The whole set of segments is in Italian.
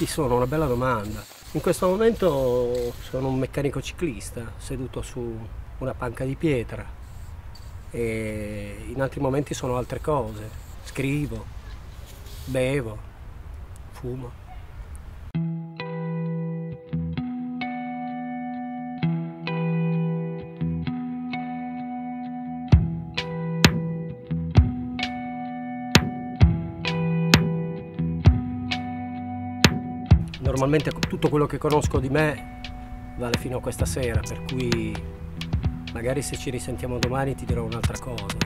Chi sono? Una bella domanda. In questo momento sono un meccanico ciclista seduto su una panca di pietra e in altri momenti sono altre cose. Scrivo, bevo, fumo. Normalmente tutto quello che conosco di me vale fino a questa sera, per cui magari se ci risentiamo domani ti dirò un'altra cosa.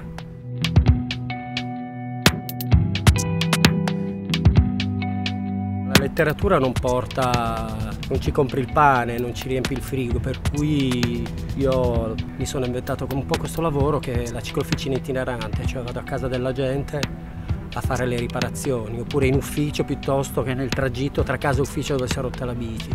La letteratura non porta, non ci compri il pane, non ci riempi il frigo, per cui io mi sono inventato un po' questo lavoro che è la ciclofficina itinerante, cioè vado a casa della gente a fare le riparazioni, oppure in ufficio piuttosto che nel tragitto tra casa e ufficio dove si è rotta la bici.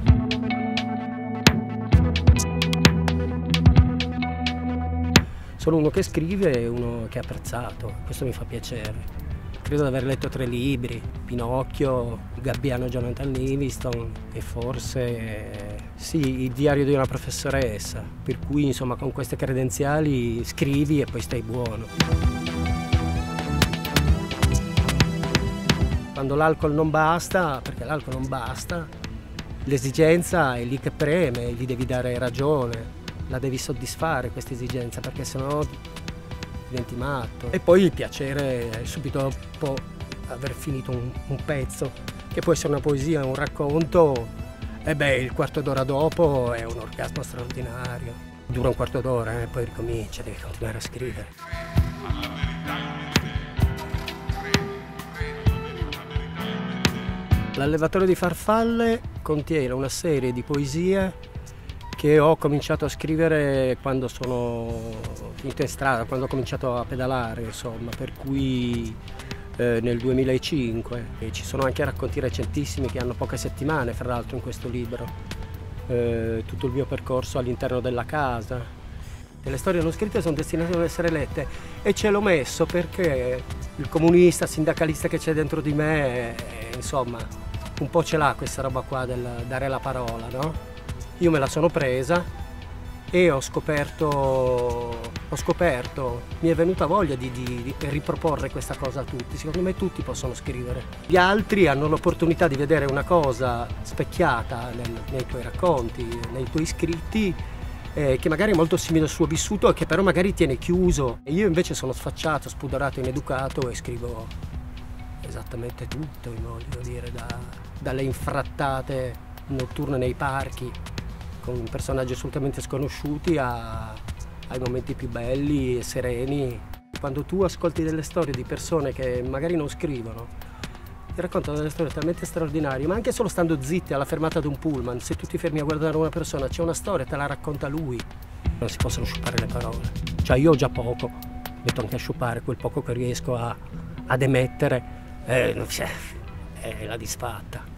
Sono uno che scrive e uno che è apprezzato, questo mi fa piacere. Credo di aver letto tre libri, Pinocchio, gabbiano Jonathan Livingston e forse sì, il diario di una professoressa, per cui insomma con queste credenziali scrivi e poi stai buono. Quando l'alcol non basta, perché l'alcol non basta, l'esigenza è lì che preme, gli devi dare ragione, la devi soddisfare questa esigenza, perché sennò diventi matto. E poi il piacere è subito dopo aver finito un, un pezzo, che può essere una poesia, un racconto, e beh, il quarto d'ora dopo è un orgasmo straordinario. Dura un quarto d'ora e eh, poi ricomincia, devi continuare a scrivere. L'allevatore di farfalle contiene una serie di poesie che ho cominciato a scrivere quando sono finito in strada, quando ho cominciato a pedalare, insomma, per cui eh, nel 2005. E ci sono anche racconti recentissimi che hanno poche settimane, fra l'altro, in questo libro. Eh, tutto il mio percorso all'interno della casa. E le storie non scritte sono destinate ad essere lette e ce l'ho messo perché il comunista, sindacalista che c'è dentro di me, eh, insomma, un po' ce l'ha questa roba qua del dare la parola, no? Io me la sono presa e ho scoperto, ho scoperto mi è venuta voglia di, di, di, riproporre questa cosa a tutti. Secondo me tutti possono scrivere. Gli altri hanno l'opportunità di vedere una cosa specchiata nel, nei tuoi racconti, nei tuoi scritti, eh, che magari è molto simile al suo vissuto e che però magari tiene chiuso. Io invece sono sfacciato, spudorato, ineducato e scrivo esattamente tutto, voglio dire, da, dalle infrattate notturne nei parchi con personaggi assolutamente sconosciuti a, ai momenti più belli e sereni. Quando tu ascolti delle storie di persone che magari non scrivono, ti raccontano delle storie talmente straordinarie, ma anche solo stando zitti alla fermata di un pullman, se tu ti fermi a guardare una persona, c'è una storia, te la racconta lui. Non si possono sciupare le parole. Cioè io ho già poco, metto anche a sciupare quel poco che riesco a, ad emettere, eh, è la disfatta.